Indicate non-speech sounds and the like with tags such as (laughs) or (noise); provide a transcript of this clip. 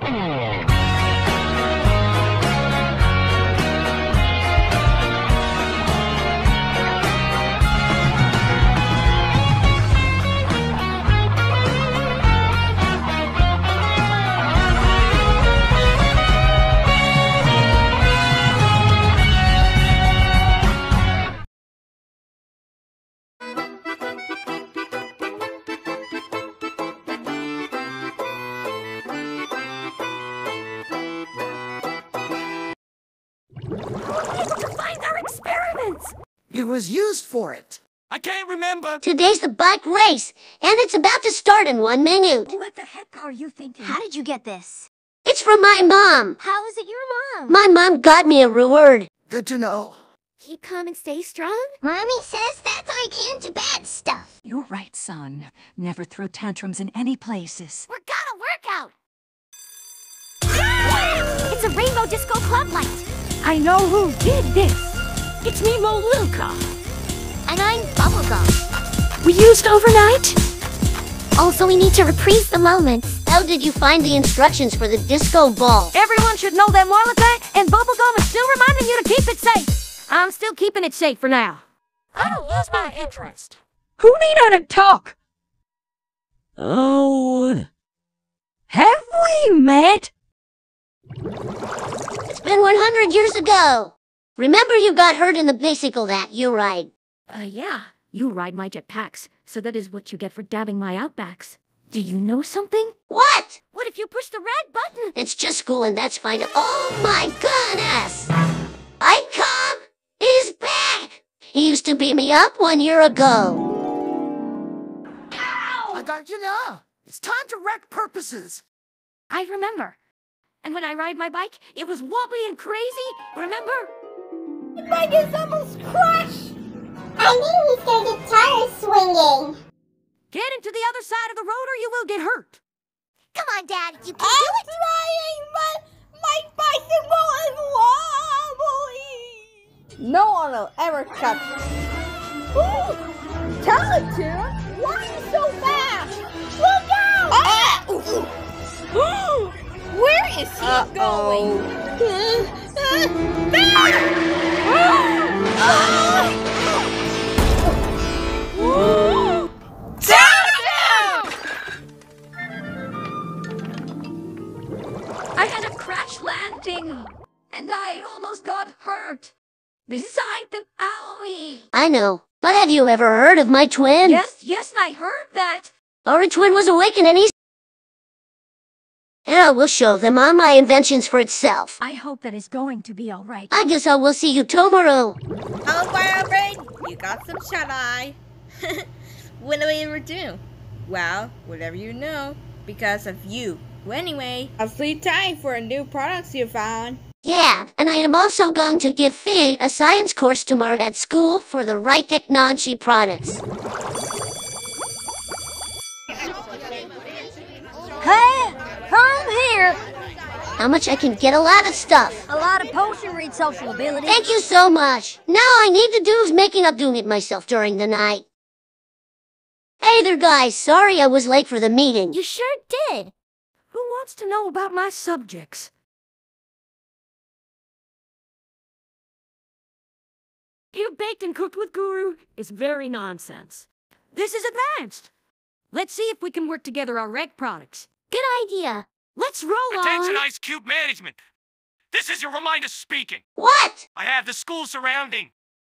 to It was used for it. I can't remember. Today's the bike race, and it's about to start in one minute. What the heck are you thinking? How did you get this? It's from my mom. How is it your mom? My mom got me a reward. Good to know. Keep calm and stay strong? Mommy says that's I can't do bad stuff. You're right, son. Never throw tantrums in any places. We're gonna work out! It's a Rainbow Disco Club light! I know who did this! It's me, Molilka! And I'm Bubblegum. We used overnight? Also, we need to reprise the moments. How did you find the instructions for the disco ball? Everyone should know that Molilka and Bubblegum is still reminding you to keep it safe. I'm still keeping it safe for now. I don't lose my interest. Who need I to talk? Oh. Have we met? It's been 100 years ago. Remember you got hurt in the bicycle that you ride. Uh, yeah. You ride my jetpacks, so that is what you get for dabbing my outbacks. Do you know something? What? What if you push the red button? It's just school and that's fine. Oh my goodness! Icon is back! He used to beat me up one year ago. Ow! I got you now. It's time to wreck purposes. I remember. And when I ride my bike, it was wobbly and crazy, remember? The bike is almost crushed. I knew he's gonna get tired swinging. Get into the other side of the road or you will get hurt. Come on, Dad, you can do it. I'm trying, but my bicycle is wobbly. No one will ever catch Ooh, tell it to. Why are you so fast? Look out! Ah! Where is he going? (laughs) I had a crash landing, and I almost got hurt. Beside the owie. I know. But have you ever heard of my twin? Yes, yes, I heard that. Our twin was awakened and he's... Yeah, we'll show them all my inventions for itself. I hope that is going to be all right. I guess I will see you tomorrow. You got some shut (laughs) eye. what do we ever do? Well, whatever you know, because of you. Well, anyway, I'll sleep time for a new products you found. Yeah, and I am also going to give Fee a science course tomorrow at school for the right technology products. Hey, come here. How much I can get a lot of stuff. A lot of potion read social ability. Thank you so much. Now I need to do is making up doing it myself during the night. Hey there guys, sorry I was late for the meeting. You sure did. Who wants to know about my subjects? You baked and cooked with Guru is very nonsense. This is advanced. Let's see if we can work together on reg products. Good idea. Let's roll Attention, on. Ice Cube Management. This is your reminder speaking. What? I have the school surrounding.